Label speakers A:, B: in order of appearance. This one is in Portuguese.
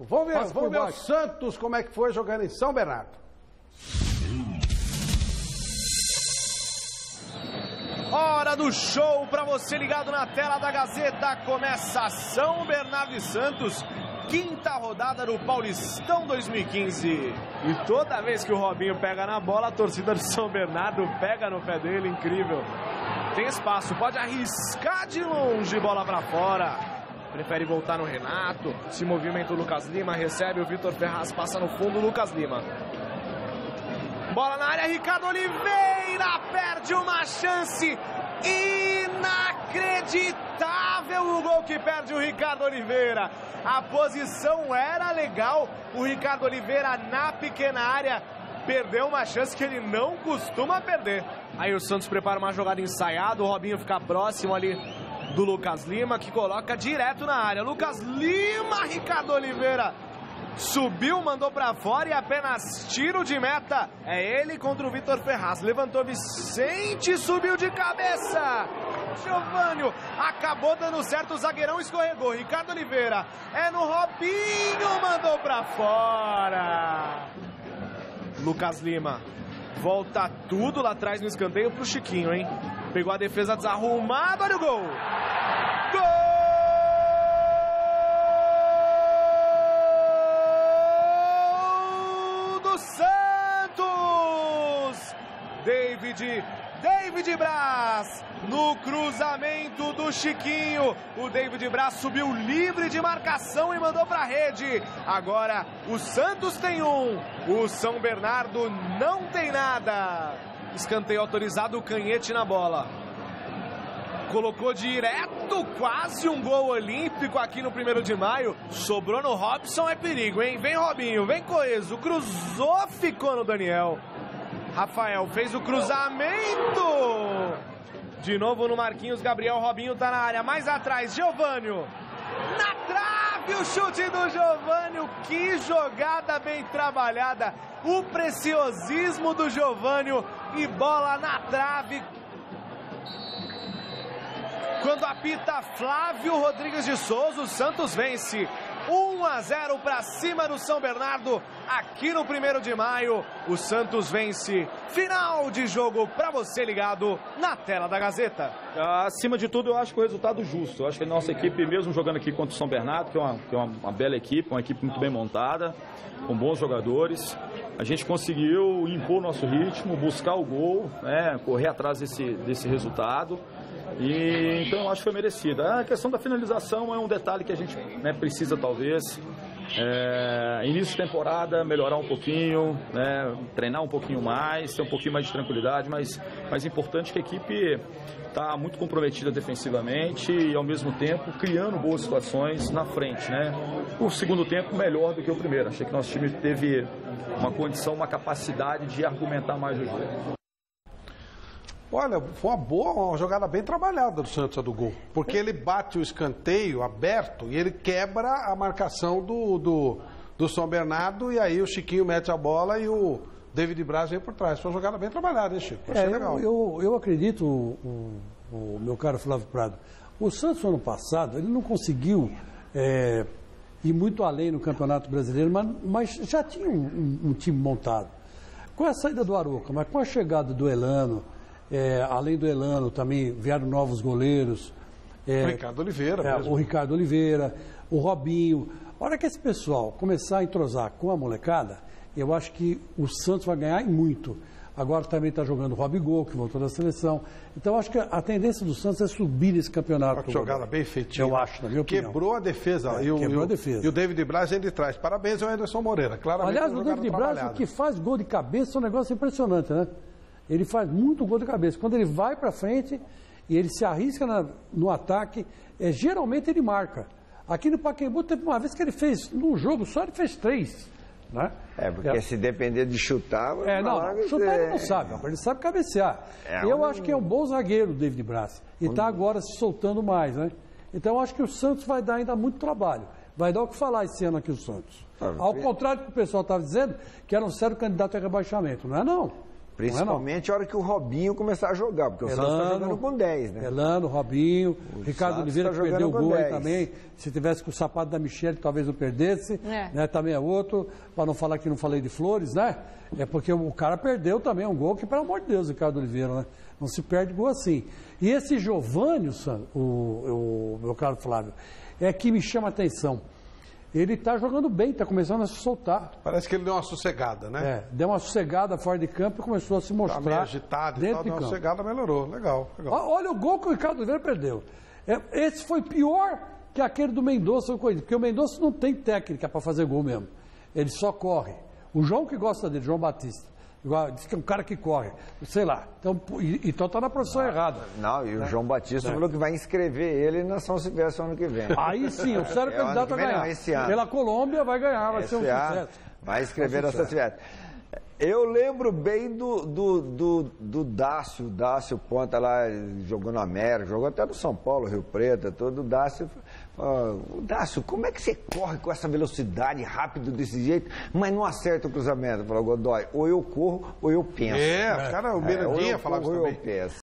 A: Vamos ver, vamos ver o Santos como é que foi jogando em São Bernardo.
B: Hora do show para você ligado na tela da Gazeta. Começa São Bernardo e Santos, quinta rodada do Paulistão 2015. E toda vez que o Robinho pega na bola, a torcida do São Bernardo pega no pé dele, incrível. Tem espaço, pode arriscar de longe, bola para fora. Prefere voltar no Renato. Se movimenta o Lucas Lima, recebe o Vitor Ferraz, passa no fundo Lucas Lima. Bola na área, Ricardo Oliveira perde uma chance inacreditável o gol que perde o Ricardo Oliveira. A posição era legal, o Ricardo Oliveira na pequena área perdeu uma chance que ele não costuma perder. Aí o Santos prepara uma jogada ensaiada, o Robinho fica próximo ali do Lucas Lima, que coloca direto na área. Lucas Lima, Ricardo Oliveira subiu, mandou para fora e apenas tiro de meta. É ele contra o Vitor Ferraz. Levantou Vicente, subiu de cabeça. Giovânio acabou dando certo, o zagueirão escorregou. Ricardo Oliveira é no Robinho, mandou para fora. Lucas Lima volta tudo lá atrás no escanteio pro Chiquinho, hein? Pegou a defesa desarrumada, olha o gol do Santos! David, David Braz no cruzamento do Chiquinho. O David Braz subiu livre de marcação e mandou para a rede. Agora o Santos tem um, o São Bernardo não tem nada. Escanteio autorizado, canhete na bola. Colocou direto, quase um gol olímpico aqui no primeiro de maio. Sobrou no Robson, é perigo, hein? Vem Robinho, vem Coeso. Cruzou, ficou no Daniel. Rafael fez o cruzamento. De novo no Marquinhos, Gabriel Robinho tá na área. Mais atrás, Giovânio. Na trave, o chute do Giovânio. Que jogada bem trabalhada. O preciosismo do Giovânio e bola na trave. Quando apita Flávio Rodrigues de Souza, o Santos vence. 1 a 0 para cima do São Bernardo, aqui no primeiro de maio. O Santos vence. Final de jogo para você ligado na tela da Gazeta.
C: Acima de tudo, eu acho que o resultado justo. Eu acho que a nossa equipe, mesmo jogando aqui contra o São Bernardo, que é uma, que é uma, uma bela equipe, uma equipe muito bem montada, com bons jogadores, a gente conseguiu impor nosso ritmo, buscar o gol, né, correr atrás desse, desse resultado. E então acho que foi merecida. A questão da finalização é um detalhe que a gente né, precisa talvez. É, início de temporada, melhorar um pouquinho, né, treinar um pouquinho mais, ter um pouquinho mais de tranquilidade, mas mais importante que a equipe está muito comprometida defensivamente e ao mesmo tempo criando boas situações na frente. Né? O segundo tempo melhor do que o primeiro. Achei que nosso time teve uma condição, uma capacidade de argumentar mais o jogo.
A: Olha, foi uma boa, uma jogada bem trabalhada do Santos a do gol. Porque ele bate o escanteio aberto e ele quebra a marcação do, do, do São Bernardo e aí o Chiquinho mete a bola e o David Braz vem por trás. Foi uma jogada bem trabalhada, hein, Chico? Achei
D: É,
A: legal.
D: eu, eu, eu acredito, o, o- meu caro Flávio Prado, o Santos ano passado, ele não conseguiu é, ir muito além no Campeonato Brasileiro, mas, mas já tinha um, um- um time montado. Com a saída do Aroca, mas com a chegada do Elano, é, além do Elano também vieram novos goleiros. é,
A: O Ricardo Oliveira
D: é,
A: mesmo.
D: o Ricardo Oliveira, o Robinho. A hora que esse pessoal começar a entrosar com a molecada, eu acho que o Santos vai ganhar muito. Agora também está jogando o Robigol, que voltou da seleção. Então acho que a tendência do Santos é subir nesse campeonato.
A: Uma jogada bem feitinha.
D: Eu acho, na minha opinião.
A: Quebrou a defesa.
D: É,
A: e o,
D: quebrou a defesa.
A: E o David Braz vem de trás. Parabéns ao Anderson Moreira. Claramente
D: Aliás, o David Braz, o que faz gol de cabeça é um negócio impressionante, né? Ele faz muito gol de cabeça. Quando ele vai para frente e ele se arrisca na- no ataque, é, geralmente ele marca. Aqui no Pacaembu teve uma vez que ele fez, num jogo só, ele fez três. Né?
E: É, porque se depender de chutar...
D: É, não,
E: que
D: chutar ele
E: é-
D: não sabe, ele sabe cabecear.
E: É,
D: eu
E: um-
D: acho que é um bom zagueiro o David Braz. E está agora se soltando mais, né? Então eu acho que o Santos vai dar ainda muito trabalho. Vai dar o que falar esse ano aqui o Santos.
E: Ah,
D: Ao contrário do que o pessoal estava dizendo, que era um sério candidato a rebaixamento. Não é não.
E: Principalmente a hora que o Robinho começar a jogar, porque o Santos está jogando com 10, né?
D: Elano, Robinho,
E: O
D: Ricardo
E: Santos
D: Oliveira
E: tá
D: que perdeu o gol aí
E: 10.
D: também. Se tivesse com o sapato da Michelle, talvez não perdesse.
F: É.
D: Né? Também é outro, para não falar que não falei de flores, né? É porque o cara perdeu também um gol que, pelo amor de Deus, Ricardo Oliveira, né? Não se perde gol assim. E esse Giovanni, Sam- o, o meu caro Flávio, é que me chama a atenção. Ele está jogando bem, está começando a se soltar.
A: Parece que ele deu uma sossegada, né?
D: É, deu uma sossegada fora de campo e começou a se
A: Tá meio
D: mostrar
A: agitado e
D: dentro
A: tal,
D: de
A: deu uma
D: campo.
A: sossegada, melhorou. Legal, legal.
D: Olha o gol que o Ricardo Oliveira perdeu. É, esse foi pior que aquele do Mendonça, porque o Mendonça não tem técnica para fazer gol mesmo. Ele só corre. O João que gosta dele, João Batista, igual, diz que é um cara que corre, sei lá. Então, então tá na posição errada.
E: Não, e o João Batista falou que vai inscrever ele na São Silvestre ano que vem.
D: Aí sim, o sério
E: É,
D: candidato a
E: não,
D: ganhar.
E: esse ano.
D: Pela Colômbia vai ganhar, vai ser um
E: Esse
D: sucesso.
E: Vai escrever
D: Vai
E: na São Silvestre. Eu lembro bem do, do, do, do Dácio, o Dácio Ponta lá, jogou no América, jogou até no São Paulo, Rio Preto, todo o Dácio. falou, "Ô, Dácio, como é que você corre com essa velocidade rápido desse jeito, mas não acerta o cruzamento? Falou, Godoy, ou eu corro ou eu penso.
A: É, o cara, o
E: É,
A: Mirandinha
E: eu
A: falava isso
E: corro ou eu
A: também.
E: penso.